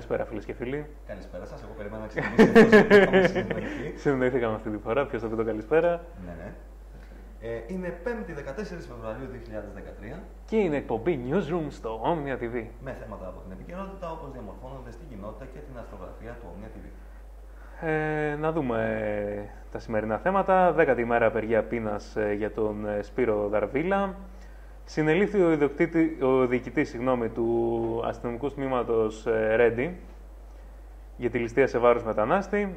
Καλησπέρα, φίλες και φίλοι. Καλησπέρα σας. Εγώ περίμενα να ξεκινήσουμε. Συνεννοηθήκαμε αυτή τη φορά. Ποιος θα πει το καλησπέρα; Ναι, ναι. Ε, είναι 5η 14 Φεβρουαρίου 2013. Και είναι εκπομπή Newsroom στο Omnia TV. Με θέματα από την επικαιρότητα όπως διαμορφώνονται στην κοινότητα και την αστρογραφία του Omnia TV. Ε, να δούμε τα σημερινά θέματα. Δέκατη ημέρα απεργία πείνας ε, για τον ε, Σπύρο Δαρβίλα. Συνελήφθη ο, ο διοικητής συγγνώμη, του αστυνομικού τμήματος ε, Ρέντι για τη ληστεία σε βάρος μετανάστη.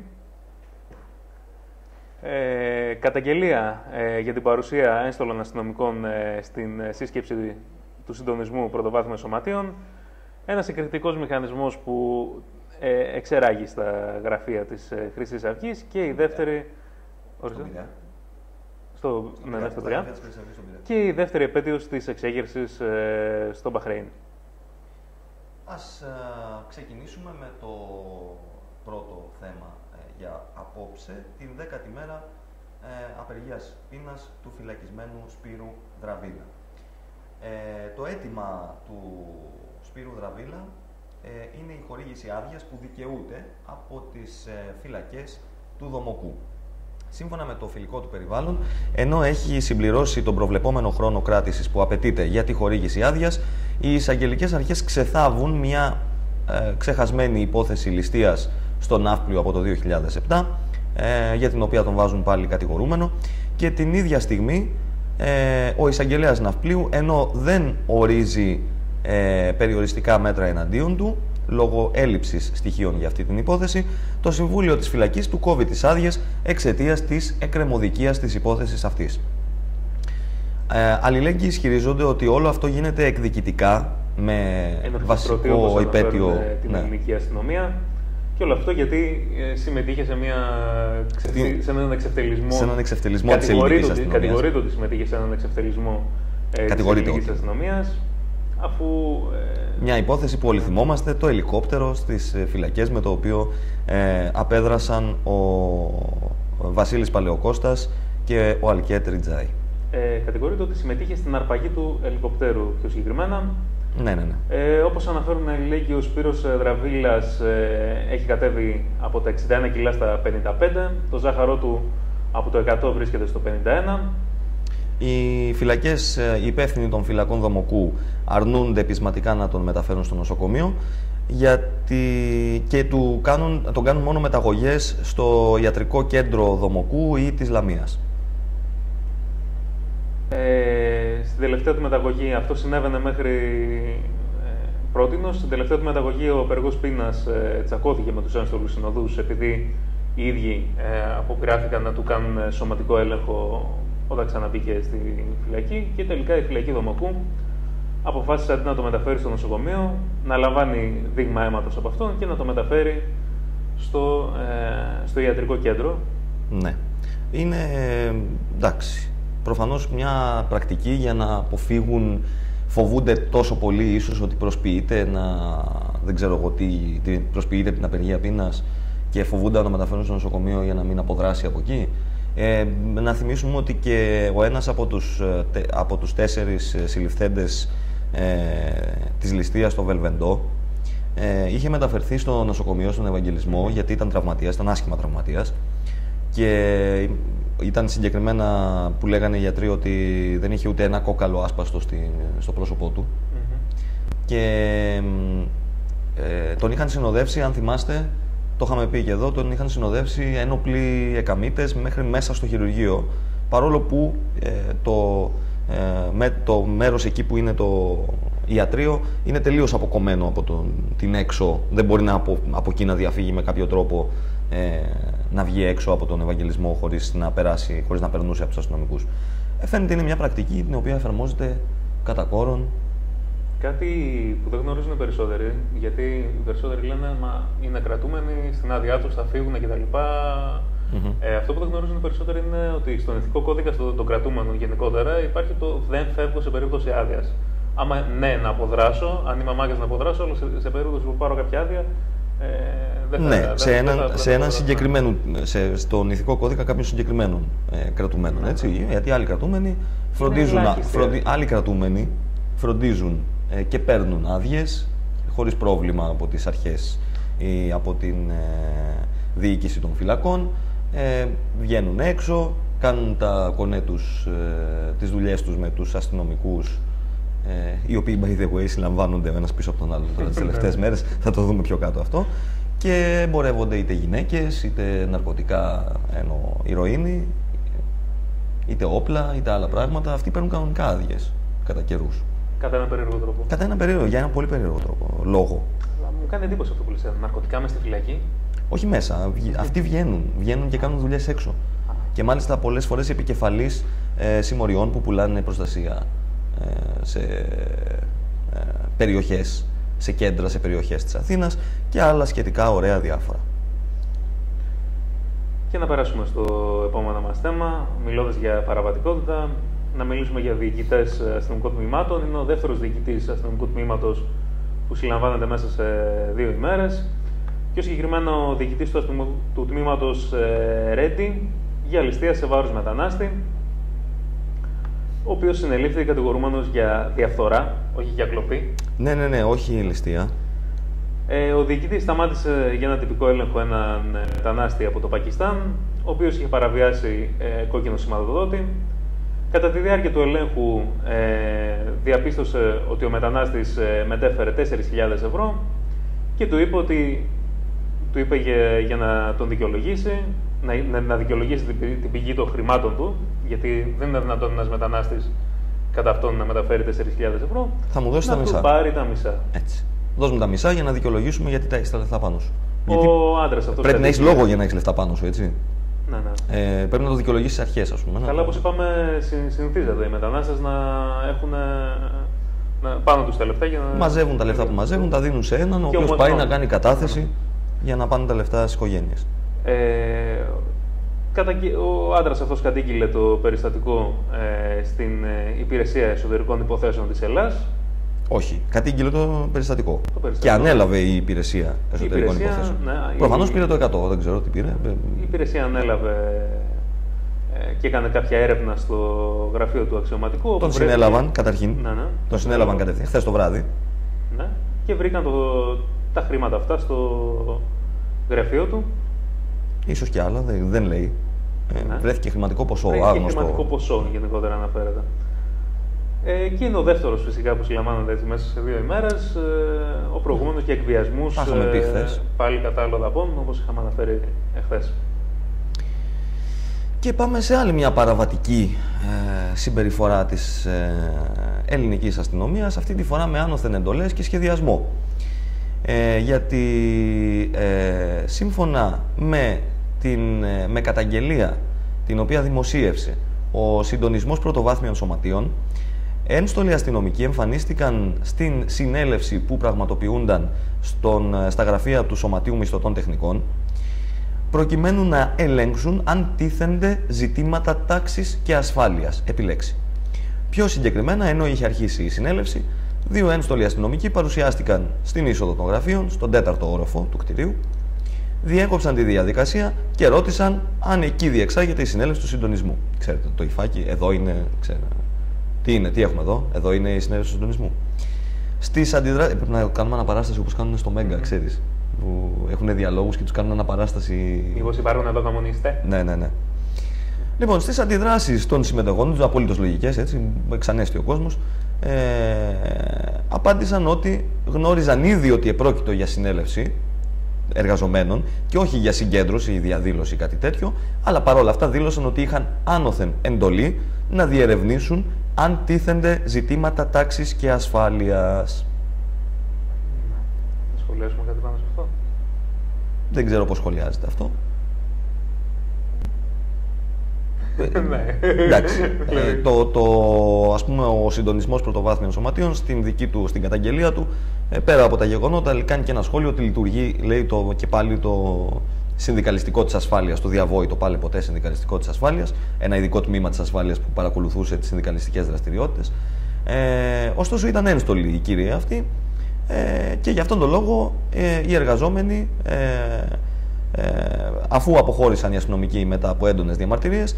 Ε, καταγγελία ε, για την παρουσία ένστολων αστυνομικών ε, στην σύσκεψη του συντονισμού πρωτοβάθμιων σωματείων. Ένας συγκριτικός μηχανισμός που ε, εξεράγει στα γραφεία της ε, Χρυσής Αυγής και η δεύτερη... Στο, ναι, ναι, στο Και η δεύτερη επέτειος της εξέγερσης ε, στο Μπαχρέιν. Ας ε, ξεκινήσουμε με το πρώτο θέμα ε, για απόψε, την δέκατη μέρα ε, απεργίας πείνας του φυλακισμένου Σπύρου Δραβίλα. Ε, το αίτημα του Σπύρου Δραβίλα είναι η χορήγηση άδειας που δικαιούται από τις φυλακές του Δομοκού σύμφωνα με το φιλικό του περιβάλλον, ενώ έχει συμπληρώσει τον προβλεπόμενο χρόνο κράτησης που απαιτείται για τη χορήγηση άδειας, οι εισαγγελικές αρχές ξεθάβουν μια ε, ξεχασμένη υπόθεση ληστείας στο Ναύπλιο από το 2007, ε, για την οποία τον βάζουν πάλι κατηγορούμενο, και την ίδια στιγμή ε, ο εισαγγελέας Ναυπλίου, ενώ δεν ορίζει ε, περιοριστικά μέτρα εναντίον του, λόγω έλλειψης στοιχείων για αυτή την υπόθεση, το Συμβούλιο της Φυλακής του κόβει τις άδειες εξαιτίας της εκκρεμωδικίας της υπόθεσης αυτής. Ε, αλληλέγγυοι ισχυρίζονται ότι όλο αυτό γίνεται εκδικητικά με βασικό υπέτειο. Την ναι. ελληνική αστυνομία. Και όλο αυτό γιατί ε, συμμετείχε σε, μια, σε έναν εξευτελισμό. Σε έναν εξευτελισμό της ελληνικής αστυνομίας. Κατηγορείται ότι συμμετείχε σε έναν εξευτελισμό ε, της ελληνικής αστυνομίας. Αφού ε, μια υπόθεση που όλοι θυμόμαστε, το ελικόπτερο στις ε, φυλακές με το οποίο ε, απέδρασαν ο Βασίλης Παλαιοκώστας και ο Αλκέτ Ριτζάη. Ε, κατηγορείται ότι συμμετείχε στην αρπαγή του ελικοπτέρου πιο συγκεκριμένα. Ναι, ναι, ναι. Ε, όπως αναφέρουν οι ο Σπύρος ε, Δραβίλας ε, έχει κατέβει από τα 61 κιλά στα 55, το ζάχαρό του από το 100 βρίσκεται στο 51, οι φυλακές, ε, οι υπεύθυνοι των φυλακών Δομοκού αρνούνται πεισματικά να τον μεταφέρουν στο νοσοκομείο γιατί και του κάνουν, τον κάνουν μόνο μεταγωγές στο ιατρικό κέντρο Δομοκού ή της Λαμίας. Ε, στην τελευταία του μεταγωγή, αυτό συνέβαινε μέχρι ε, πρότινος, στην τελευταία του μεταγωγή ο Περγός Πίνας ε, τσακώθηκε με τους ένστολους συνοδούς επειδή οι ίδιοι ε, αποπειράθηκαν να του κάνουν σωματικό έλεγχο όταν ξαναμπήκε στη φυλακή και τελικά η φυλακή Δομοκού αποφάσισε αντί να το μεταφέρει στο νοσοκομείο, να λαμβάνει δείγμα αίματος από αυτόν και να το μεταφέρει στο, ε, στο ιατρικό κέντρο. Ναι. Είναι, εντάξει, προφανώς μια πρακτική για να αποφύγουν, φοβούνται τόσο πολύ ίσως ότι προσποιείται να, δεν ξέρω εγώ τι, προσποιείται την απεργία πείνας και φοβούνται να το μεταφέρουν στο νοσοκομείο για να μην αποδράσει από εκεί. Ε, να θυμίσουμε ότι και ο ένας από τους, ε, από τους τέσσερις ε, συλληφθέντες ε, της ληστείας στο Βελβεντό ε, είχε μεταφερθεί στο νοσοκομείο στον Ευαγγελισμό γιατί ήταν τραυματίας, ήταν άσχημα τραυματίας. Και ήταν συγκεκριμένα που λέγανε οι γιατροί ότι δεν είχε ούτε ένα κόκαλο άσπαστο στη, στο πρόσωπό του. Και ε, τον είχαν συνοδεύσει, αν θυμάστε, το είχαμε πει και εδώ, τον είχαν συνοδεύσει ένοπλοι εκαμίτες μέχρι μέσα στο χειρουργείο. Παρόλο που ε, το, ε, με, το μέρος εκεί που είναι το ιατρείο είναι τελείως αποκομμένο από τον, την έξω. Δεν μπορεί να από, από εκεί να διαφύγει με κάποιο τρόπο ε, να βγει έξω από τον Ευαγγελισμό χωρίς να, περάσει, χωρίς να περνούσε από τους αστυνομικούς. Ε, φαίνεται είναι μια πρακτική την οποία εφαρμόζεται κατά κόρον Κάτι που δεν γνωρίζουν οι περισσότεροι, γιατί οι περισσότεροι λένε Μα είναι κρατούμενοι, στην άδειά τους θα φύγουν κτλ. Mm-hmm. Ε, αυτό που δεν γνωρίζουν οι περισσότεροι είναι ότι στον ηθικό κώδικα των κρατούμενων γενικότερα υπάρχει το δεν φεύγω σε περίπτωση άδειας. Άμα ναι, να αποδράσω, αν είμαι μάγκα να αποδράσω, αλλά σε, σε περίπτωση που πάρω κάποια άδεια, ε, δεν θα, ναι, δεν, σε, έναν, θα, σε έναν συγκεκριμένο, σε, στον ηθικό κώδικα κάποιων συγκεκριμένων ε, κρατουμένων. Ναι. Έτσι, γιατί άλλοι κρατούμενοι φροντίζουν, φροντι, άλλοι κρατούμενοι φροντίζουν ε, και παίρνουν άδειες χωρίς πρόβλημα από τις αρχές ή από την διοίκηση των φυλακών. Ε, βγαίνουν έξω, κάνουν τα κονέ τους, ε, τις δουλειές τους με τους αστυνομικούς ε, οι οποίοι by the way συλλαμβάνονται ο ένας πίσω από τον άλλο τώρα τις τελευταίες μέρες, θα το δούμε πιο κάτω αυτό και εμπορεύονται είτε γυναίκες, είτε ναρκωτικά ενώ ηρωίνη, είτε όπλα, είτε άλλα πράγματα. Αυτοί παίρνουν κανονικά άδειες κατά καιρούς. Κατά ένα περίεργο τρόπο. Κατά ένα περίεργο, για ένα πολύ περίεργο τρόπο. Λόγο. μου κάνει εντύπωση αυτό που λες. Ναρκωτικά μες στη φυλακή. Όχι μέσα. Αυτοί βγαίνουν. Βγαίνουν και κάνουν δουλειές έξω. Και μάλιστα πολλές φορές επικεφαλείς ε, συμμοριών που πουλάνε προστασία ε, σε ε, περιοχές, σε κέντρα, σε περιοχές της Αθήνας και άλλα σχετικά ωραία διάφορα. Και να περάσουμε στο επόμενο μας θέμα, μιλώντας για παραβατικότητα, να μιλήσουμε για διοικητές αστυνομικών τμήματων. Είναι ο δεύτερος διοικητής αστυνομικού τμήματος που συλλαμβάνεται μέσα σε δύο ημέρες. Πιο συγκεκριμένα ο διοικητής του, του τμήματος ε, Ρέτη για ληστεία σε βάρος μετανάστη, ο οποίος συνελήφθη κατηγορούμενος για διαφθορά, όχι για κλοπή. Ναι, ναι, ναι, όχι ληστεία. Ε, ο διοικητής σταμάτησε για ένα τυπικό έλεγχο έναν ε, μετανάστη από το Πακιστάν, ο οποίος είχε παραβιάσει ε, κόκκινο σηματοδότη. Κατά τη διάρκεια του ελέγχου ε, διαπίστωσε ότι ο μετανάστης ε, μετέφερε 4.000 ευρώ και του είπε ότι του είπε για, για να τον δικαιολογήσει, να, να δικαιολογήσει την, την, πηγή των χρημάτων του, γιατί δεν είναι δυνατόν ένας μετανάστης κατά αυτόν να μεταφέρει 4.000 ευρώ. Θα μου δώσεις τα μισά. Να πάρει τα μισά. Έτσι. Δώσ' μου τα μισά για να δικαιολογήσουμε γιατί τα έχει τα λεφτά πάνω σου. Ο γιατί άντρας αυτός. Πρέπει να έχεις λόγο για να έχεις λεφτά πάνω σου, έτσι. Ναι, ναι. Ε, πρέπει να το δικαιολογήσεις αρχές, ας πούμε. Καλά, όπως είπαμε, συνηθίζεται οι μετανάστες να έχουν να πάνω τους τα λεφτά. Για να... Μαζεύουν τα λεφτά που μαζεύουν, τα δίνουν σε έναν, ο οποίος πάει να κάνει κατάθεση για να πάνε τα λεφτά στις οικογένειες. Ε, ο άντρας αυτός κατήγγειλε το περιστατικό ε, στην ε, Υπηρεσία Εσωτερικών Υποθέσεων της Ελλάδα. Όχι, κατήγγειλε το περιστατικό. το περιστατικό. Και ανέλαβε η Υπηρεσία Εσωτερικών υπηρεσία, Υποθέσεων. Ναι, Προφανώς πήρε το 100, δεν ξέρω τι πήρε. Η υπηρεσία ανέλαβε ε, και έκανε κάποια έρευνα στο γραφείο του αξιωματικού. Τον συνέλαβαν καταρχήν. Ναι, ναι. Τον συνέλαβαν κατευθείαν χθες το βράδυ. Ναι. Και βρήκαν το, τα χρήματα αυτά στο γραφείο του. Ίσως και άλλα, δεν, δεν λέει. Ε, ναι. Βρέθηκε χρηματικό ποσό, Βρέθηκε άγνωστο. χρηματικό ποσό, γενικότερα αναφέρεται. Ε, και είναι ο δεύτερος φυσικά που συλλαμβάνονται έτσι μέσα σε δύο ημέρες. Ε, ο προηγούμενος για εκβιασμούς. Ε, πάλι κατά άλλο δαπών, όπως είχαμε αναφέρει εχθές. Και πάμε σε άλλη μια παραβατική ε, συμπεριφορά της ε, ελληνικής αστυνομίας, αυτή τη φορά με άνωθεν εντολές και σχεδιασμό. Ε, γιατί ε, σύμφωνα με, την, ε, με καταγγελία την οποία δημοσίευσε ο Συντονισμός Πρωτοβάθμιων Σωματείων, ένστολοι αστυνομικοί εμφανίστηκαν στην συνέλευση που πραγματοποιούνταν στον, στα γραφεία του Σωματείου Μισθωτών Τεχνικών, προκειμένου να ελέγξουν αν τίθενται ζητήματα τάξης και ασφάλειας. Επιλέξει. Πιο συγκεκριμένα, ενώ είχε αρχίσει η συνέλευση, δύο ένστολοι αστυνομικοί παρουσιάστηκαν στην είσοδο των γραφείων, στον τέταρτο όροφο του κτηρίου, διέκοψαν τη διαδικασία και ρώτησαν αν εκεί διεξάγεται η συνέλευση του συντονισμού. Ξέρετε, το υφάκι, εδώ είναι. Ξέρετε, τι είναι, τι έχουμε εδώ, εδώ είναι η συνέλευση του συντονισμού. Στις αντιδράσει. Πρέπει να κάνουμε αναπαράσταση όπως κάνουν στο Μέγκα, ξέρεις που έχουν διαλόγους και τους κάνουν αναπαράσταση. Μήπως υπάρχουν εδώ καμονίστε. Ναι, ναι, ναι. Λοιπόν, στις αντιδράσεις των συμμετεχόντων, του απόλυτο λογικές, έτσι, ξανέστη ο κόσμος, ε, απάντησαν ότι γνώριζαν ήδη ότι επρόκειτο για συνέλευση εργαζομένων και όχι για συγκέντρωση ή διαδήλωση ή κάτι τέτοιο, αλλά παρόλα αυτά δήλωσαν ότι είχαν άνωθεν εντολή να διερευνήσουν αν τίθενται ζητήματα τάξης και ασφάλειας σχολιάσουμε κάτι πάνω σε αυτό. Δεν ξέρω πώς σχολιάζεται αυτό. ναι. Εντάξει. ε, το, το, ας πούμε, ο συντονισμός πρωτοβάθμιων σωματείων στην δική του, στην καταγγελία του, ε, πέρα από τα γεγονότα, κάνει και ένα σχόλιο ότι λειτουργεί, λέει το, και πάλι το συνδικαλιστικό της ασφάλειας, το διαβόητο πάλι ποτέ συνδικαλιστικό της ασφάλειας, ένα ειδικό τμήμα της ασφάλειας που παρακολουθούσε τις συνδικαλιστικές δραστηριότητες. Ε, ωστόσο, ήταν ένστολη η κυρία αυτή ε, και γι' αυτόν τον λόγο ε, οι εργαζόμενοι, ε, ε, αφού αποχώρησαν οι αστυνομικοί μετά από έντονες διαμαρτυρίες,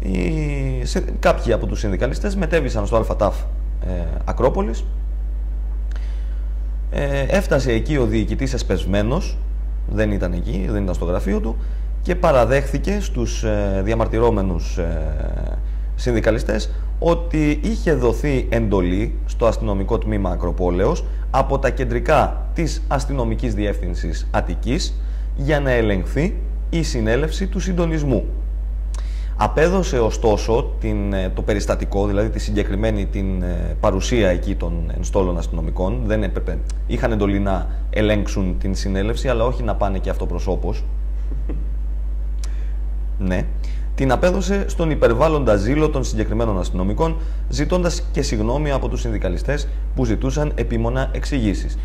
οι, σε, κάποιοι από τους συνδικαλιστές μετέβησαν στο ΑΤΑΦ ε, Ακρόπολης Ε, έφτασε εκεί ο διοικητής εσπεσμένος, δεν ήταν εκεί, δεν ήταν στο γραφείο του και παραδέχθηκε στους ε, διαμαρτυρόμενους ε, συνδικαλιστές ότι είχε δοθεί εντολή στο αστυνομικό τμήμα Ακροπόλεως από τα κεντρικά της αστυνομικής διεύθυνσης Αττικής για να ελεγχθεί η συνέλευση του συντονισμού. Απέδωσε ωστόσο την, ε, το περιστατικό, δηλαδή τη συγκεκριμένη την ε, παρουσία εκεί των ενστόλων αστυνομικών. Δεν έπρεπε, είχαν εντολή να ελέγξουν την συνέλευση, αλλά όχι να πάνε και αυτοπροσώπως. ναι. Την απέδωσε στον υπερβάλλοντα ζήλο των συγκεκριμένων αστυνομικών, ζητώντας και συγγνώμη από τους συνδικαλιστές που ζητούσαν επίμονα εξηγήσεις.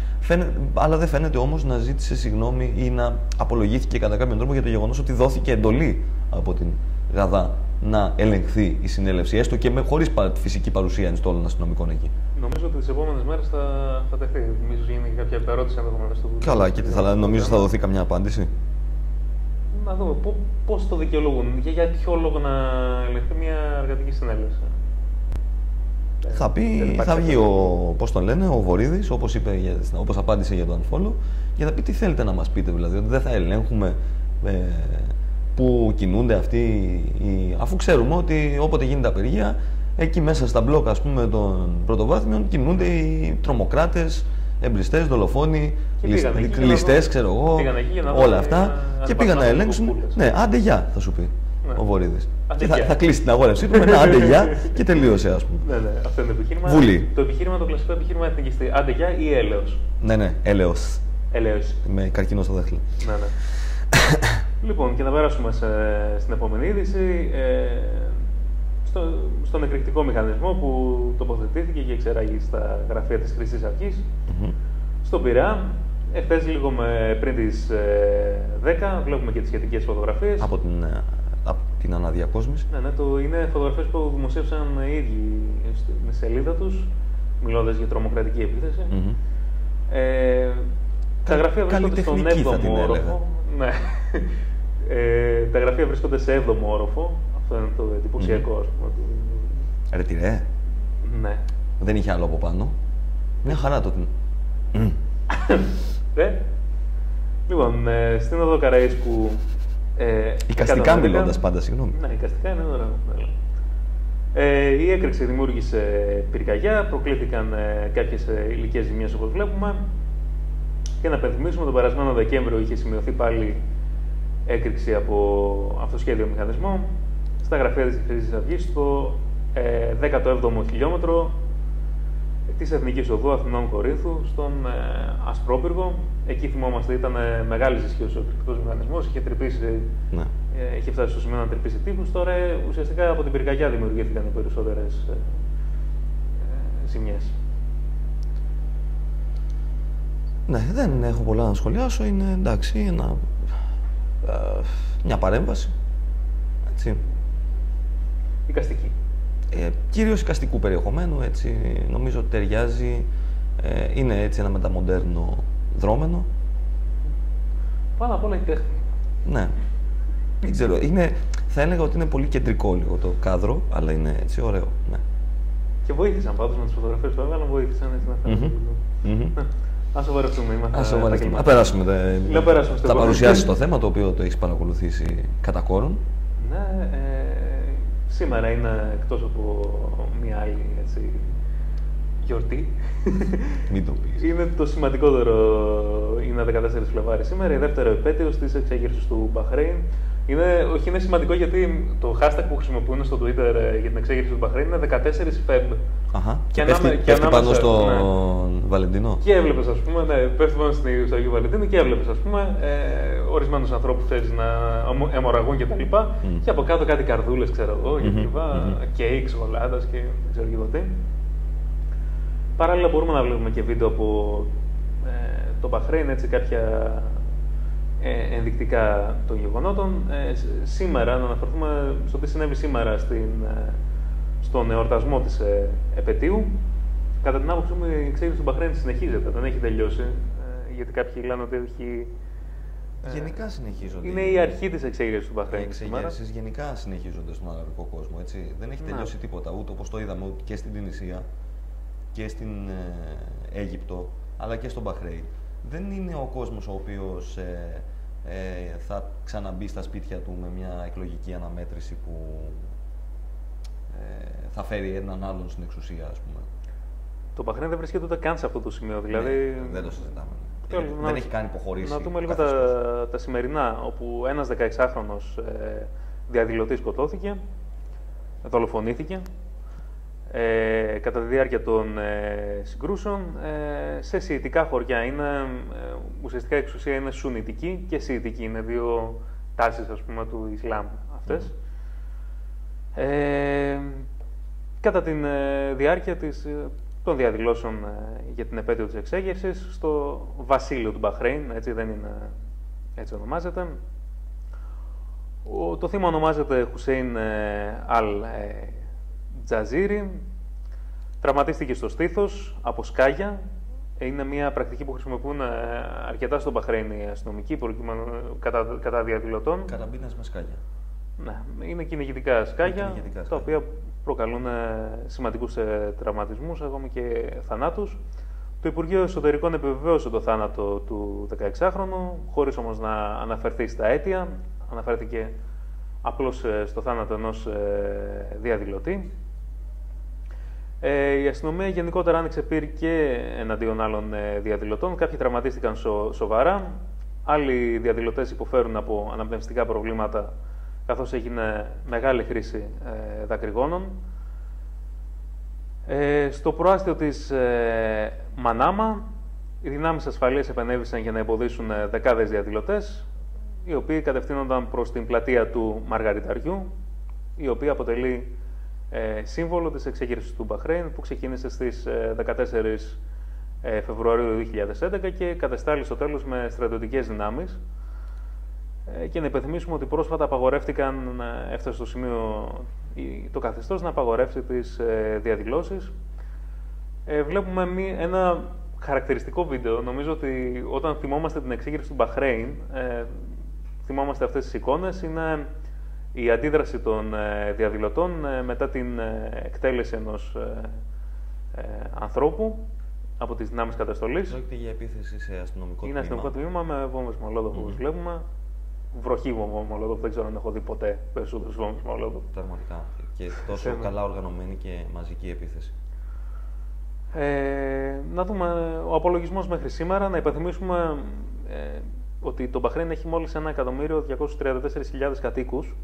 Αλλά δεν φαίνεται όμως να ζήτησε συγγνώμη ή να απολογήθηκε κατά κάποιον τρόπο για το γεγονός ότι δόθηκε εντολή από την Γαδά να ελεγχθεί η συνέλευση, έστω και χωρίς φυσική παρουσία ενστόλων αστυνομικών εκεί. Νομίζω ότι τις επόμενες μέρες θα, θα τεθεί. Νομίζω γίνει κάποια ερώτηση ενδεχομένω στο Καλά, και θα, νομίζω θα δοθεί καμιά απάντηση. Να δούμε πώς το δικαιολογούν; Και για ποιο λόγο να ελεγχθεί μια εργατική συνέλευση; Θα, πει, θα βγει ο, πώς τον λένε, ο Βορύδης, όπως, είπε, όπως απάντησε για τον Unfollow, για να πει τι θέλετε να μας πείτε, δηλαδή, ότι δεν θα ελέγχουμε ε, που κινούνται αυτοί, οι... αφού ξέρουμε ότι όποτε γίνεται απεργία, εκεί μέσα στα μπλοκ ας πούμε, των πρωτοβάθμιων κινούνται οι τρομοκράτες, εμπριστέ, δολοφόνοι, ληστέ, ξέρω εγώ, όλα αυτά. Και πήγαν να ελέγξουν. Ναι, άντε γεια, θα σου πει ναι. ο Βορύδης. θα, θα κλείσει την αγόρευσή του με ένα άντε γεια και τελείωσε, ας πούμε. Ναι, ναι, αυτό είναι το επιχείρημα. Βουλή. Το επιχείρημα, το κλασικό επιχείρημα εθνικιστή. Άντε γεια ή έλεος; Ναι, ναι, έλεος. Έλεος. Με καρκίνο στο δάχτυλο. Ναι, ναι. Λοιπόν, και να περάσουμε σε, στην επόμενη είδηση. Ε, στο, στον εκρηκτικό μηχανισμό που τοποθετήθηκε και εξεράγει στα γραφεία της Χρυσής Αρχής, mm-hmm. στον Πειραιά. Εχθές λίγο με, πριν τις ε, 10 βλέπουμε και τις σχετικές φωτογραφίες. Από την, ε, από την αναδιακόσμηση. Ναι, ναι, το, είναι φωτογραφίες που δημοσίευσαν οι ίδιοι στην σελίδα τους, μιλώντας για τρομοκρατική επίθεση. Mm-hmm. Ε, τα γραφεία βρίσκονται στον 7ο όροφο. Ναι. Ε, τα γραφεία βρίσκονται σε 7ο όροφο. Αυτό είναι το εντυπωσιακό, mm. ας πούμε. Ρε τι ρε. Ναι. Δεν είχε άλλο από πάνω. Μια χαρά το. Ναι. Λοιπόν, ε, στην οδό Καραίσκου. Ε, Οικαστικά μιλώντας πάντα, συγγνώμη. Ναι, οικαστικά είναι ωραία. Ε, η έκρηξη δημιούργησε πυρκαγιά, προκλήθηκαν ε, κάποιες ε, υλικέ ζημιές όπως βλέπουμε. Και να υπενθυμίσουμε, τον περασμένο Δεκέμβριο είχε σημειωθεί πάλι έκρηξη από αυτοσχέδιο μηχανισμό στα γραφεία της Χρυσής Αυγής στο ε, 17ο χιλιόμετρο της Εθνικής Οδού Αθηνών Κορίνθου, στον ε, Ασπρόπυργο. Εκεί θυμόμαστε ήταν ε, μεγάλης ισχύως ο εκρηκτικός μηχανισμός, είχε, τρυπήσει, ναι. ε, είχε φτάσει στο σημείο να τρυπήσει τείχου. Τώρα ε, ουσιαστικά από την πυρκαγιά δημιουργήθηκαν οι περισσότερες ε, ε, ζημιέ. Ναι, δεν έχω πολλά να σχολιάσω. Είναι εντάξει, ένα ε, μια παρέμβαση. Έτσι. Οικαστική. Ε, κυρίως οικαστικού περιεχομένου, έτσι, νομίζω ότι ταιριάζει, ε, είναι έτσι ένα μεταμοντέρνο δρόμενο. Πάνω απ' όλα η τέχνη. Ναι. Δεν ξέρω, είναι, θα έλεγα ότι είναι πολύ κεντρικό λίγο το κάδρο, αλλά είναι έτσι ωραίο. Ναι. Και βοήθησαν πάντως με τις φωτογραφίες που έβγαλαν, βοήθησαν έτσι να φαίνεται. Mm-hmm. Α σοβαρευτούμε. Α σοβαρευτούμε. Α περάσουμε. Να περάσουμε θα παρουσιάσει το θέμα το οποίο το έχει παρακολουθήσει κατά κόρον. Ναι, ε, σήμερα είναι εκτός από μια άλλη έτσι, γιορτή. Μην το πεις. Είναι το σημαντικότερο, είναι 14 Φλεβάρι σήμερα, η δεύτερη επέτειος της εξέγερσης του Μπαχρέιν. Είναι, όχι, είναι σημαντικό γιατί το hashtag που χρησιμοποιούν στο Twitter ε, για την εξέγερση του Μπαχρέιν είναι 14 Feb. Αχα. Και, και, πέφτει, και πέφτει πάνω στον ναι. Βαλεντινό. Και έβλεπες, ας πούμε, ναι, πέφτει πάνω στο Αγίου Βαλεντίνο και έβλεπες, ας πούμε, ε, ορισμένους ανθρώπους να αιμορραγούν κτλ. Και, mm. και από κάτω κάτι καρδούλες, ξέρω εγώ, mm-hmm. και mm-hmm. κέικς, γολάδα και δεν ξέρω και τι. Παράλληλα, μπορούμε να βλέπουμε και βίντεο από ε, το Μπαχρέιν, έτσι κάποια ε, ενδεικτικά των γεγονότων. Ε, σήμερα, να αναφερθούμε στο τι συνέβη σήμερα στην, ε, στον εορτασμό της ε, επαιτίου. Κατά την άποψή μου, η εξέγερση του Μπαχρέιν συνεχίζεται, δεν έχει τελειώσει. Ε, γιατί κάποιοι λένε ότι έχει. Ε, γενικά συνεχίζονται. Είναι η αρχή της εξέγερση του Μπαχρέιν. Οι εξεγέρσεις γενικά συνεχίζονται στον αραβικό κόσμο. Έτσι. Δεν έχει τελειώσει Να. τίποτα. Ούτε όπως το είδαμε και στην Τινησία και στην Αίγυπτο αλλά και στο Μπαχρέιν. Δεν είναι ο κόσμος ο οποίος ε, ε, θα ξαναμπεί στα σπίτια του με μια εκλογική αναμέτρηση που ε, θα φέρει έναν άλλον στην εξουσία, ας πούμε. Το Μπαχρέιν δεν βρίσκεται ούτε καν σε αυτό το σημείο. Δηλαδή... Ναι, δεν το συζητάμε. Τέλος, Ε, να- δεν έχει κάνει υποχωρήσει. Να δούμε λίγο καθεστώς. τα, τα σημερινά, όπου ένας 16χρονος ε, διαδηλωτής σκοτώθηκε, δολοφονήθηκε, ε, κατά τη διάρκεια των ε, συγκρούσεων ε, σε σιητικά χωριά. Είναι, ε, ουσιαστικά η εξουσία είναι σουνητική και σιητική. Είναι δύο τάσεις, ας πούμε, του Ισλάμ αυτές. Ε, κατά τη διάρκεια της, ε, των διαδηλώσεων ε, για την επέτειο της εξέγερσης στο βασίλειο του Μπαχρέιν, έτσι δεν είναι, έτσι ονομάζεται. Ο, το θύμα ονομάζεται Χουσέιν ε, Αλ ε, Τζαζίρι. Τραυματίστηκε στο στήθος από σκάγια. Είναι μια πρακτική που χρησιμοποιούν ε, αρκετά στο Μπαχρέιν οι αστυνομικοί προκειμένου, κατά, κατά διαδηλωτών. Καραμπίνας με σκάλια. Ναι, είναι κυνηγητικά σκάγια, κυνηγητικά τα σκάγια. οποία προκαλούν ε, σημαντικούς ε, τραυματισμούς, ακόμη και θανάτους. Το Υπουργείο Εσωτερικών επιβεβαίωσε το θάνατο του 16χρονου, χωρίς όμως να αναφερθεί στα αίτια. Αναφέρθηκε απλώς ε, στο θάνατο ενός ε, διαδηλωτή. Ε, η αστυνομία γενικότερα άνοιξε πύρ και εναντίον άλλων ε, διαδηλωτών. Κάποιοι τραυματίστηκαν σο- σοβαρά. Άλλοι διαδηλωτές υποφέρουν από αναπνευστικά προβλήματα καθώς έγινε μεγάλη χρήση ε, δακρυγόνων. Ε, στο προάστιο της ε, Μανάμα, οι δυνάμεις ασφαλείας επενέβησαν για να εμποδίσουν ε, δεκάδες διαδηλωτές, οι οποίοι κατευθύνονταν προς την πλατεία του Μαργαριταριού, η οποία αποτελεί ε, σύμβολο της εξέγερσης του Μπαχρέιν, που ξεκίνησε στις ε, 14 ε, Φεβρουαρίου 2011 και κατεστάλλει στο τέλος με στρατιωτικές δυνάμεις. Ε, Και να υπενθυμίσουμε ότι πρόσφατα απαγορεύτηκαν, ε, έφτασε στο σημείο η- το καθεστώς να απαγορεύσει τις ε, διαδηλώσεις. Ε, βλέπουμε μη- ένα χαρακτηριστικό βίντεο. Νομίζω ότι όταν θυμόμαστε την εξήγηση του Μπαχρέιν, ε, θυμόμαστε αυτές τις εικόνες, είναι η αντίδραση των ε, διαδηλωτών ε, μετά την ε, εκτέλεση ενός ε, ε, ανθρώπου από τις δυνάμεις καταστολής. Πρόκειται για επίθεση σε αστυνομικό Είναι αστυνομικό τμήμα με βόμβες Μολότοφ, όπως βλέπουμε. Βροχή βόμβα Μολότοφ, δεν ξέρω αν έχω δει ποτέ περισσότερες βόμβες Μολότοφ. Πραγματικά. Και τόσο Θέμα. καλά οργανωμένη και μαζική επίθεση. Ε, να δούμε ο απολογισμός μέχρι σήμερα, να υπενθυμίσουμε ε, ότι το Μπαχρέιν έχει μόλις 1.234.000 κατοίκους.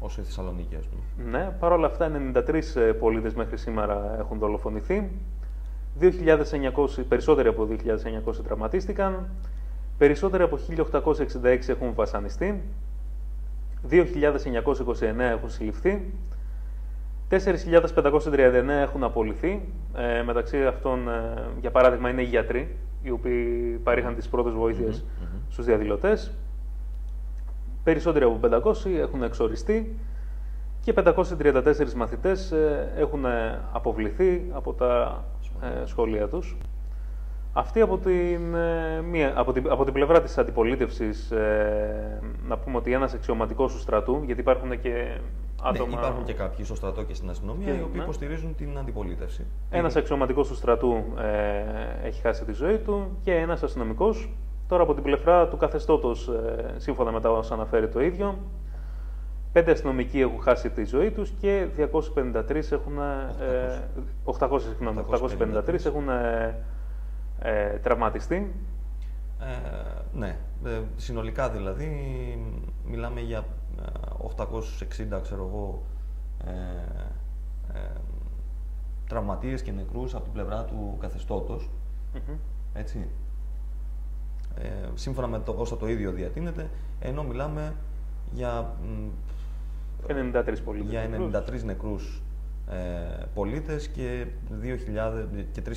Όσο η Θεσσαλονίκη, ας πούμε. Ναι, παρόλα αυτά 93 ε, πολίτες μέχρι σήμερα έχουν δολοφονηθεί. 2.900, περισσότεροι από 2.900 τραυματίστηκαν. Περισσότεροι από 1.866 έχουν βασανιστεί. 2.929 έχουν συλληφθεί. 4.539 έχουν απολυθεί. Ε, μεταξύ αυτών, ε, για παράδειγμα, είναι οι γιατροί, οι οποίοι παρήχαν τις πρώτες βοήθειες Μμμ, μμμ. στους διαδηλωτές. Περισσότεροι από 500 έχουν εξοριστεί και 534 μαθητές ε, έχουν ε, αποβληθεί από τα ε, σχολεία τους. Αυτή από την, ε, μία, από την, από την πλευρά της αντιπολίτευσης, ε, να πούμε ότι ένας αξιωματικός του στρατού, γιατί υπάρχουν και άτομα... Ναι, υπάρχουν και κάποιοι στο στρατό και στην αστυνομία Και- οι οποίοι ναι. υποστηρίζουν την αντιπολίτευση. Ένας αξιωματικός του στρατού ε, έχει χάσει τη ζωή του και ένας αστυνομικός. Τώρα από την πλευρά του καθεστώτος, ε, σύμφωνα με τα όσα αναφέρει το ίδιο, πέντε αστυνομικοί έχουν χάσει τη ζωή τους και 253 έχουν, ε, 800, συγγνώμη, 853 έχουν ε, ε, τραυματιστεί. Ε, ναι, ε, συνολικά δηλαδή μιλάμε για ε, 860 ξέρω εγώ ε, ε, τραυματίες και νεκρούς από την πλευρά του καθεστώτος, Μμμ. έτσι. Ε, σύμφωνα με το όσο το ίδιο διατείνεται, ενώ μιλάμε για, μ, 93 πολίτες. για νεκρούς. 93 νεκρούς ε, πολίτες και 2.000 και 3.000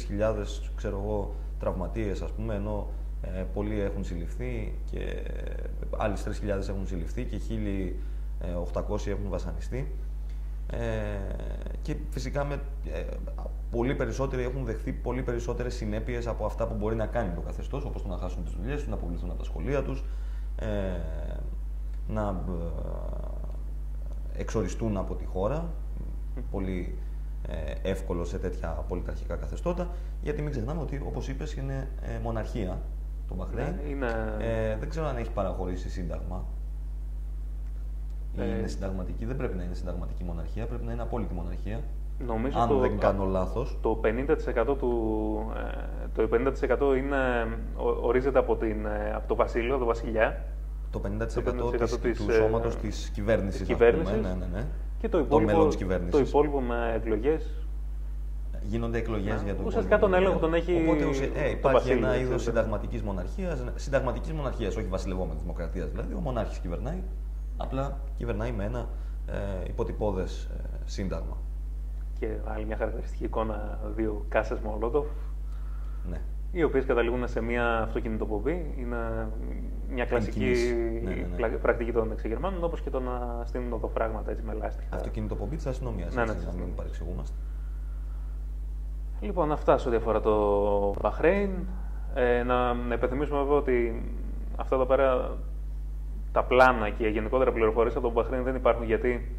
ξέρω εγώ τραυματίες ας πούμε ενώ ε, πολλοί έχουν συλληφθεί και ε, άλλοι 3.000 έχουν συλληφθεί και 1.800 έχουν βασανιστεί ε, και φυσικά με, ε, πολύ περισσότεροι έχουν δεχθεί πολύ περισσότερες συνέπειες από αυτά που μπορεί να κάνει το καθεστώς όπως το να χάσουν τις δουλειές τους, να αποβληθούν από τα σχολεία τους ε, να ε, εξοριστούν από τη χώρα. Πολύ ε, εύκολο σε τέτοια πολιταρχικά καθεστώτα, γιατί μην ξεχνάμε ότι, όπως είπες, είναι ε, μοναρχία το Μπαχρέιν. Ναι, είναι... Ε, δεν ξέρω αν έχει παραχωρήσει σύνταγμα. Ή Ε, είναι συνταγματική. Δεν πρέπει να είναι συνταγματική μοναρχία, πρέπει να είναι απόλυτη μοναρχία. Νομίζω αν το, δεν κάνω λάθος. Το 50% του, ε, το 50% είναι, ο- ορίζεται από, την, ε, από το βασίλειο, το βασιλιά Το 50%, Το 50% της, της, του ε, σώματος της κυβέρνησης, της ας πούμε. κυβέρνησης. Ναι, ναι, ναι. και το Το υπόλοιπο, μέλλον της το κυβέρνησης. υπόλοιπο με εκλογές. Γίνονται εκλογές Ναι. για το Ουσιαστικά υπόλοιπο τον έλεγχο μέλλον. τον έχει Οπότε ουσια- ε, το υπάρχει βασίλειο, ένα έτσι, είδος έτσι. συνταγματικής μοναρχίας. Συνταγματικής μοναρχίας, όχι βασιλευόμενης δημοκρατίας δηλαδή. Ο μονάρχης κυβερνάει. Απλά κυβερνάει με ένα ε, υποτυπώδες ε, σύνταγμα. Και άλλη μια χαρακτηριστική εικόνα δύο κάσες Μολότοφ, Ναι. οι οποίες καταλήγουν σε μια αυτοκινητοπομπή. Είναι μια κλασική κίνηση. Ναι, ναι, ναι. πλα- πρακτική των εξεγερμάνων, όπως και το να στείλουν οδοφράγματα έτσι με λάστιχα. Αυτοκινητοπομπή της αστυνομίας. Ναι, ναι, της να μην αστυνομίας. παρεξηγούμαστε. Λοιπόν, αυτά σε ό,τι αφορά το Μπαχρέιν. Ε, να, να υπενθυμίσουμε βέβαια ότι αυτά εδώ πέρα τα πλάνα και γενικότερα πληροφορίες από το Μπαχρέιν δεν υπάρχουν γιατί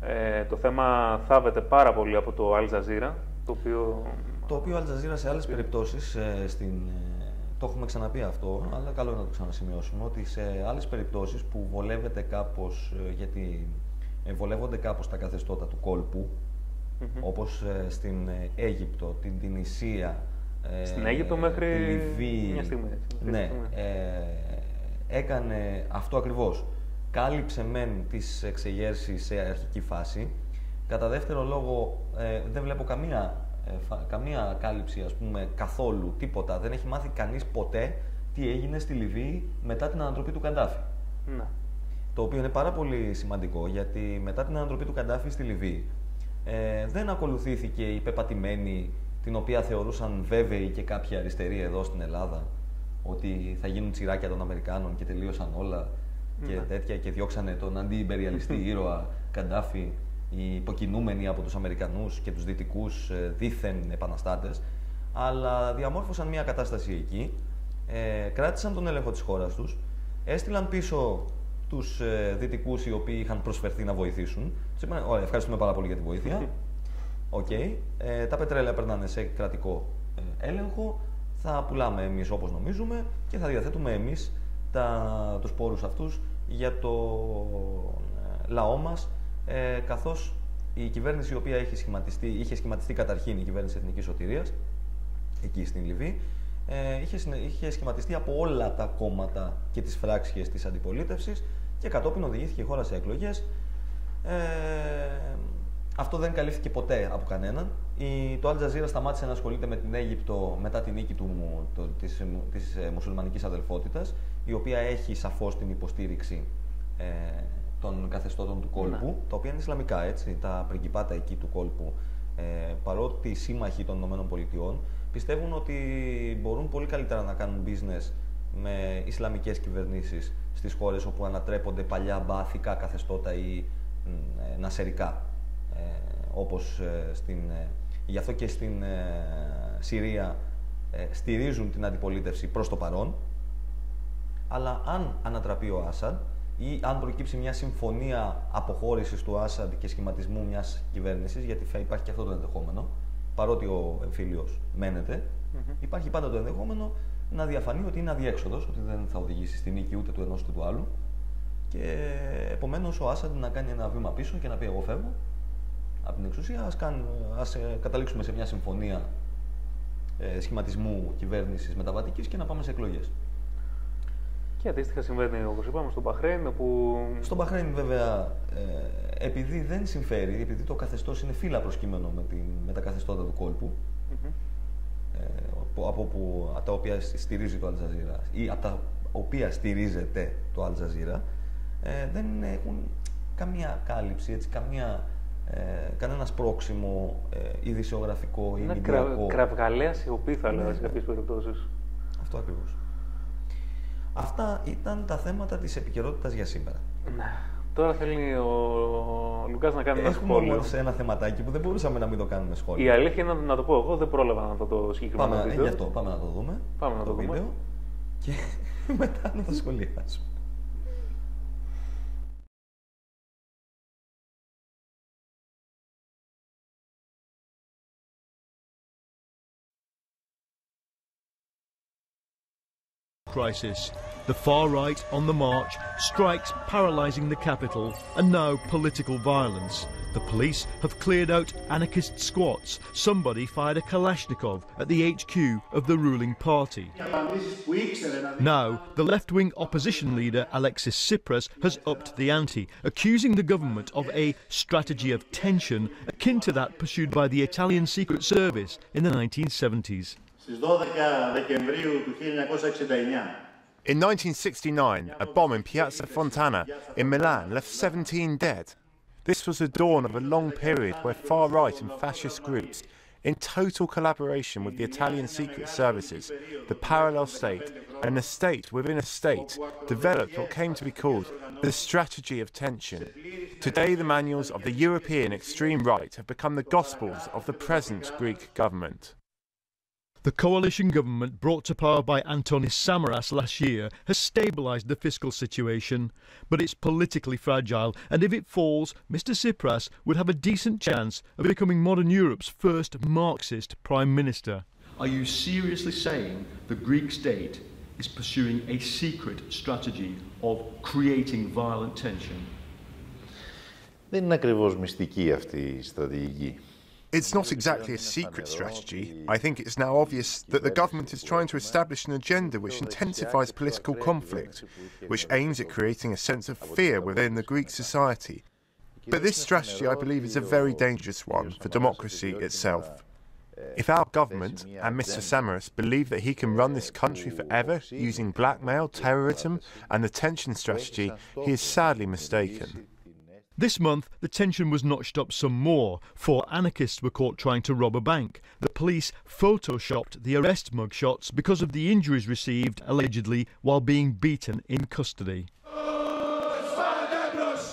ε, το θέμα θάβεται πάρα πολύ από το Al Jazeera, το οποίο... Το οποίο Al Jazeera σε άλλες περιπτώσεις, στην, ε, το έχουμε ξαναπεί αυτό, αλλά καλό είναι να το ξανασημειώσουμε, ότι σε άλλες περιπτώσεις που βολεύεται κάπως, γιατί ε, βολεύονται κάπως τα καθεστώτα του κόλπου, Μμμ. όπως ε, στην ε, Αίγυπτο, την Τινησία, ε, Στην Αίγυπτο μέχρι τη Λιβύη. μια στιγμή, έτσι, μια Ναι, στιγμή. ε, έκανε αυτό ακριβώς. Κάλυψε μεν τις εξεγέρσεις σε αρχική φάση. Κατά δεύτερο λόγο, ε, δεν βλέπω καμία, ε, φα- καμία κάλυψη, ας πούμε, καθόλου, τίποτα. Δεν έχει μάθει κανείς ποτέ τι έγινε στη Λιβύη μετά την ανατροπή του Καντάφη. Ναι. Το οποίο είναι πάρα πολύ σημαντικό γιατί μετά την ανατροπή του Καντάφη στη Λιβύη ε, δεν ακολουθήθηκε η πεπατημένη την οποία θεωρούσαν βέβαιοι και κάποιοι αριστεροί εδώ στην Ελλάδα ότι θα γίνουν τσιράκια των Αμερικάνων και τελείωσαν όλα και Ναι. τέτοια και διώξανε τον αντιυμπεριαλιστή ήρωα Καντάφη οι υποκινούμενοι από τους Αμερικανούς και τους δυτικούς ε, δήθεν επαναστάτες αλλά διαμόρφωσαν μια κατάσταση εκεί ε, κράτησαν τον έλεγχο της χώρας τους έστειλαν πίσω τους ε, δυτικούς οι οποίοι είχαν προσφερθεί να βοηθήσουν τους είπαν ωραία ευχαριστούμε πάρα πολύ για τη βοήθεια Οκ. Ε, τα πετρέλαια περνάνε σε κρατικό ε, έλεγχο. Θα πουλάμε εμείς όπως νομίζουμε και θα διαθέτουμε εμείς τα, τους πόρους αυτούς για το ε, λαό μας ε, καθώς η κυβέρνηση η οποία έχει σχηματιστεί, είχε σχηματιστεί καταρχήν η κυβέρνηση Εθνικής Σωτηρίας εκεί στην Λιβύη ε, είχε, συνε- είχε σχηματιστεί από όλα τα κόμματα και τις φράξεις της αντιπολίτευσης και κατόπιν οδηγήθηκε η χώρα σε εκλογές. Ε, αυτό δεν καλύφθηκε ποτέ από κανέναν. Η, το Al Jazeera σταμάτησε να ασχολείται με την Αίγυπτο μετά την νίκη του, μου- το, της, μου- της ε, μουσουλμανικής αδελφότητας, η οποία έχει σαφώς την υποστήριξη ε, των καθεστώτων του κόλπου, Ναι. τα οποία είναι Ισλαμικά, έτσι, τα πριγκιπάτα εκεί του κόλπου, ε, παρότι οι σύμμαχοι των ΗΠΑ πιστεύουν ότι μπορούν πολύ καλύτερα να κάνουν business με Ισλαμικές κυβερνήσεις στις χώρες όπου ανατρέπονται παλιά μπαθικά καθεστώτα ή μ, ε, νασερικά. Ε, όπως ε, στην... ε, γι' αυτό και στην ε, Συρία ε, στηρίζουν την αντιπολίτευση προς το παρόν, αλλά αν ανατραπεί ο Άσαντ ή αν προκύψει μια συμφωνία αποχώρησης του Άσαντ και σχηματισμού μιας κυβέρνησης, γιατί θα υπάρχει και αυτό το ενδεχόμενο, παρότι ο εμφύλιος μένεται, Μμμ. υπάρχει πάντα το ενδεχόμενο να διαφανεί ότι είναι αδιέξοδος, ότι δεν θα οδηγήσει στη νίκη ούτε του ενός ούτε του άλλου. Και επομένως ο Άσαντ να κάνει ένα βήμα πίσω και να πει εγώ φεύγω από την εξουσία, ας, κάνουμε, ας ε, καταλήξουμε σε μια συμφωνία ε, σχηματισμού κυβέρνησης μεταβατικής και να πάμε σε εκλογές. Και αντίστοιχα συμβαίνει, όπως είπαμε, στο Μπαχρέιν, όπου Στο Μπαχρέιν βέβαια, ε, επειδή δεν συμφέρει, επειδή το καθεστώς είναι φύλλα προσκύμενο με, την, με τα καθεστώτα του κόλπου, Μμμ. ε, από, από που, από τα οποία στηρίζει το Al Jazeera ή από τα οποία στηρίζεται το Al Jazeera, ε, δεν έχουν καμία κάλυψη, έτσι, καμία, ε, κανένας σπρόξιμο ε, ειδησιογραφικό ή είναι μηντιακό. κρα, κραυγαλαίας σιωπή, θα Ναι, έλεγα, σε ναι. κάποιες περιπτώσεις. Αυτό ακριβώς. Αυτά ήταν τα θέματα της επικαιρότητας για σήμερα. Ναι. Τώρα θέλει ο Λουκάς να κάνει ένα Έχουμε σχόλιο. όμως ένα θεματάκι που δεν μπορούσαμε να μην το κάνουμε σχόλιο. Η αλήθεια είναι να το πω εγώ, δεν πρόλαβα να δω το συγκεκριμένο Πάμε, ε, βίντεο. γι' αυτό πάμε να το δούμε. Πάμε να το δούμε. βίντεο και μετά να το σχολιάσουμε. Crisis. The far right on the march, strikes paralysing the capital, and now political violence. The police have cleared out anarchist squats. Somebody fired a Kalashnikov at the HQ of the ruling party. Now, the left wing opposition leader Alexis Tsipras has upped the ante, accusing the government of a strategy of tension akin to that pursued by the Italian Secret Service in the 1970s. In 1969, a bomb in Piazza Fontana in Milan left 17 dead. This was the dawn of a long period where far right and fascist groups, in total collaboration with the Italian secret services, the parallel state, and a state within a state, developed what came to be called the strategy of tension. Today, the manuals of the European extreme right have become the gospels of the present Greek government. The coalition government brought to power by Antonis Samaras last year has stabilised the fiscal situation, but it's politically fragile, and if it falls, Mr Tsipras would have a decent chance of becoming modern Europe's first Marxist Prime Minister. Are you seriously saying the Greek state is pursuing a secret strategy of creating violent tension? Δεν είναι ακριβώς μυστική αυτή η στρατηγική. It's not exactly a secret strategy. I think it's now obvious that the government is trying to establish an agenda which intensifies political conflict, which aims at creating a sense of fear within the Greek society. But this strategy, I believe, is a very dangerous one for democracy itself. If our government and Mr. Samaras believe that he can run this country forever using blackmail, terrorism, and the tension strategy, he is sadly mistaken. This month, the tension was notched up some more. Four anarchists were caught trying to rob a bank. The police photoshopped the arrest mugshots because of the injuries received, allegedly, while being beaten in custody.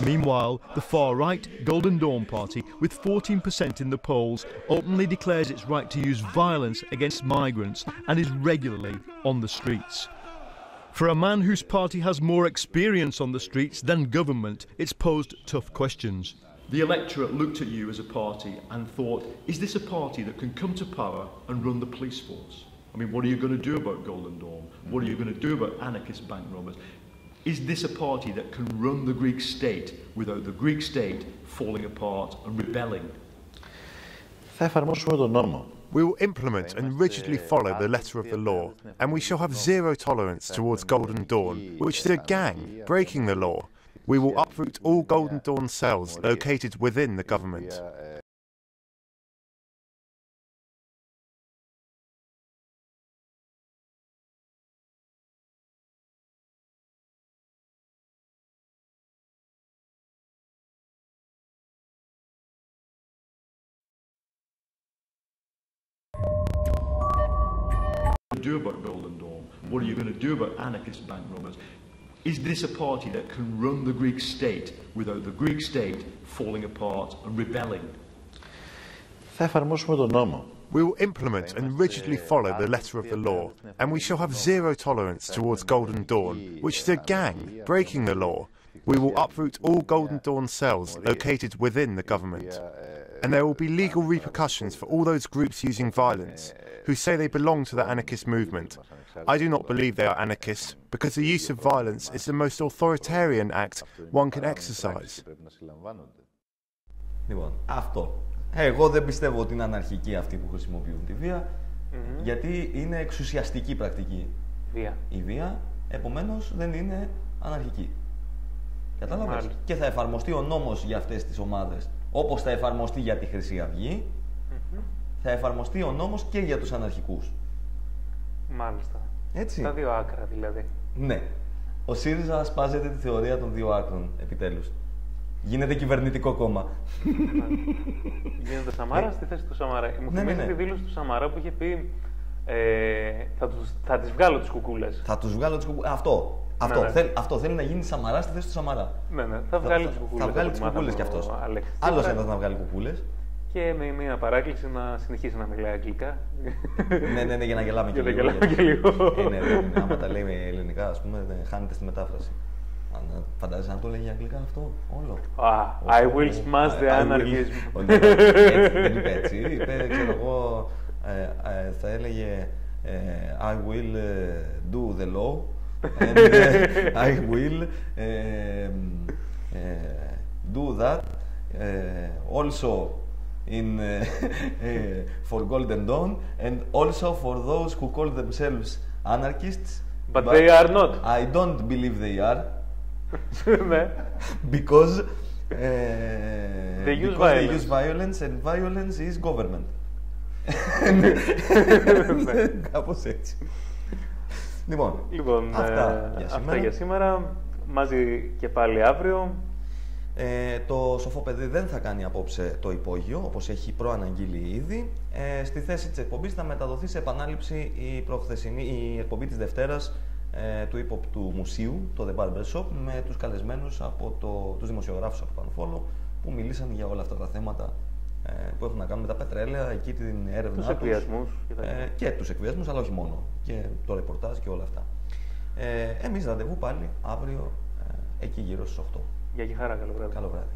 Meanwhile, the far right Golden Dawn Party, with 14% in the polls, openly declares its right to use violence against migrants and is regularly on the streets. For a man whose party has more experience on the streets than government, it's posed tough questions. The electorate looked at you as a party and thought, is this a party that can come to power and run the police force? I mean, what are you going to do about Golden Dawn? What are you going to do about anarchist bank robbers? Is this a party that can run the Greek state without the Greek state falling apart and rebelling? Θα εφαρμόσουμε τον νόμο. We will implement and rigidly follow the letter of the law, and we shall have zero tolerance towards Golden Dawn, which is a gang breaking the law. We will uproot all Golden Dawn cells located within the government. do about anarchist bank robbers. Is this a party that can run the Greek state without the Greek state falling apart and rebelling? We will implement and rigidly follow the letter of the law, and we shall have zero tolerance towards Golden Dawn, which is a gang breaking the law. We will uproot all Golden Dawn cells located within the government. And there will be legal repercussions for all those groups using violence, who say they belong to the anarchist movement, I do not believe they are anarchists because the use of violence is the most authoritarian act one can exercise. Λοιπόν, αυτό. Εγώ δεν πιστεύω ότι είναι αναρχική αυτοί που χρησιμοποιούν τη βία, Μμμ. γιατί είναι εξουσιαστική πρακτική Βία. η βία, επομένως δεν είναι αναρχική. Κατάλαβες; Μάλιστα. Και θα εφαρμοστεί ο νόμος για αυτές τις ομάδες, όπως θα εφαρμοστεί για τη Χρυσή Αυγή, θα εφαρμοστεί ο νόμος και για τους αναρχικούς. Μάλιστα. Έτσι. Τα δύο άκρα δηλαδή. Ναι. Ο ΣΥΡΙΖΑ σπάζεται τη θεωρία των δύο άκρων, επιτέλους. Γίνεται κυβερνητικό κόμμα. Γίνεται Σαμάρα στη θέση του Σαμάρα. Μου Ναι, ναι, θυμίζει ναι. τη δήλωση του Σαμάρα που είχε πει ε, θα, τους, θα τις βγάλω τις κουκούλες. Θα τους βγάλω τις κουκούλες. Αυτό. Αυτό. Ναι, ναι. Θέλ, αυτό θέλει να γίνει Σαμαρά στη θέση του Σαμαρά. Ναι, ναι, θα βγάλει τις κουκούλες. Θα βγάλει από τις ό,τι κουκούλες κι μάθαμε αυτός. ο Αλέξης Άλλος Τσίπρας. ένα να βγάλει κουκούλες. Και με μια παράκληση να συνεχίσει να μιλάει αγγλικά. ναι, ναι, ναι, για να γελάμε και Για να λίγο. γελάμε και λίγο. Ε, ναι, ναι, ναι, άμα τα λέει με ελληνικά, ας πούμε, δεν χάνεται στη μετάφραση. Αν φαντάζεσαι να το λέγει αγγλικά αυτό, όλο. Ah, I will smash the I will- anarchism. Όχι, έτσι, δεν είπε έτσι. Είπε, ξέρω εγώ, ε, ε, θα έλεγε I will do the law and I will do that also in for Golden Dawn and also for those who call themselves anarchists But, they are not. I don't believe they are ναι. because, uh, They use because they violence. use violence and violence is government. Κάπως έτσι. Λοιπόν, Λοιπόν, Αυτά ε, για αυτά σήμερα. για σήμερα. Μαζί και πάλι αύριο. Ε, το σοφό παιδί δεν θα κάνει απόψε το υπόγειο, όπως έχει προαναγγείλει ήδη. Ε, στη θέση της εκπομπής θα μεταδοθεί σε επανάληψη η, προχθεσινή, η εκπομπή της Δευτέρας ε, του ύποπ του μουσείου, το The Barber Shop, με τους καλεσμένους από το, τους δημοσιογράφους από το Πανφόλο, που μιλήσαν για όλα αυτά τα θέματα ε, που έχουν να κάνουν με τα πετρέλαια, εκεί την έρευνα Τους τους. εκβιασμούς και τα Ε, και τους εκβιασμούς, αλλά όχι μόνο. Και το ρεπορτάζ και όλα αυτά. Ε, εμείς ραντεβού πάλι αύριο, ε, εκεί γύρω στις 8. Γεια και χαρά, καλό βράδυ. Καλό βράδυ.